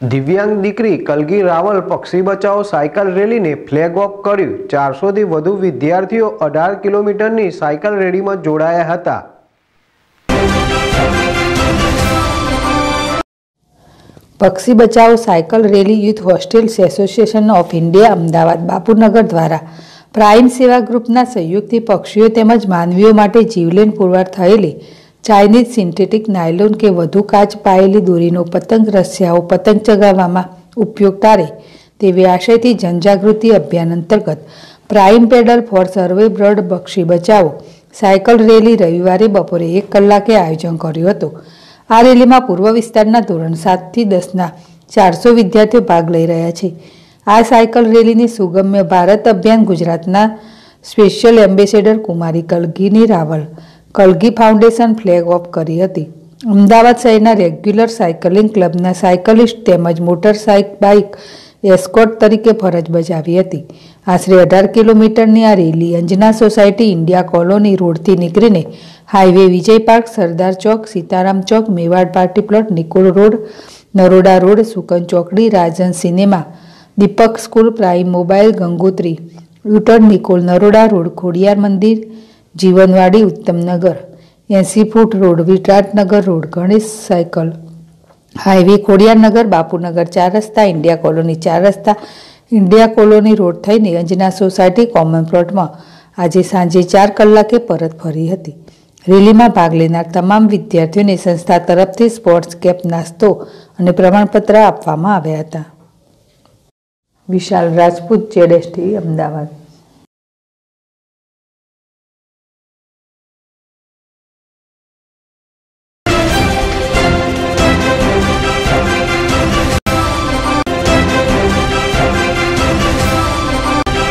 દિવ્યાંગ દીકરી કલગી રાવલ પક્ષી બચાવો સાયકલ રેલીને ફ્લેગ ઓફ કર્યું. ચારસોથી વધુ વિદ્યાર્થીઓ અઢાર કિલોમીટરની સાયકલ રેલીમાં જોડાયા હતા. પક્ષી બચાવો cycle rally youth hostels association of India Ahmedabad Bapunagar દ્વારા. પ્રાઇમ સેવા ગ્રુપના સહયોગથી પક્ષીઓ તેમજ માનવીઓ માટે જીવલેણ પુરવાર થયેલી ચાઇનીઝ સિન્થેટિક નાયલોન કે વધુ કાચ પાયેલી દોરીનો પતંગ રસિયાઓ પતંગ ચગાવવામાં ઉપયોગ તારે તેવી આશયથી જનજાગૃતિ અભિયાન અંતર્ગત prime pedal for survey broad બક્ષી બચાવો સાયકલ રેલી રવિવારે બપોરે એક કલાકે આયોજન કર્યું હતું. આ રેલીમાં પૂર્વ વિસ્તારના ધોરણ સાતથી દસના ચારસો વિદ્યાર્થીઓ ભાગ લઈ રહ્યા છે. આ સાયકલ રેલીની સુગમ્ય ભારત અભિયાન ગુજરાતના સ્પેશિયલ એમ્બેસેડર કુમારી કલગીની Raval Kalgi foundation flag off કરી હતી. અમદાવાદ શહેરના રેગ્યુલર સાયકલિંગ ક્લબના સાયકલિસ્ટ તેમજ મોટરસાઇક, બાઇક એસ્કોટ તરીકે ફરજ બજાવી હતી. આશરે અઢાર કિલોમીટરની આ rally Anjana society India colony રોડથી નીકળીને હાઈવે વિજય પાર્ક, સરદાર ચોક, સીતારામ ચોક, Mewad party plot, Nikol road, Naroda road, Sukan ચોકડી, Rajan cinema, Deepak school, prime mobile Gangotri, U turn Nikol Naroda road, Khodiyar મંદિર જીવનવાડી ઉત્તમનગર એંસી foot road Viratnagar road, Ganesh cycle, highway Khodiyarnagar Bapunagar, ચાર રસ્તા, India colony, ચાર રસ્તા, India colony road થઈને Anjana society common પ્લોટમાં આજે સાંજે ચાર કલાકે પરત ફરી હતી. રેલીમાં ભાગ લેનાર તમામ વિદ્યાર્થીઓને સંસ્થા તરફથી સ્પોર્ટ્સ કેપ નાસ્તો અને પ્રમાણપત્ર આપવામાં આવ્યા હતા. વિશાલ રાજપૂત જેડેસટી અમદાવાદ.